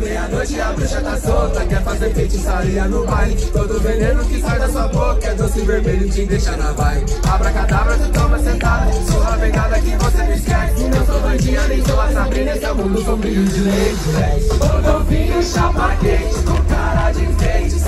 meia-noite a bruxa tá solta Quer fazer feitiçaria no baile. Todo veneno que sai da sua boca É doce vermelho te deixa na Abra Abracadabra, tu toma sentada Sua vengada que você me esquece. Não sou bandinha, nem sou a Sabrina Esse é o mundo sombrio de Lady Rodolfinho, chapa quente Com cara de enfeite.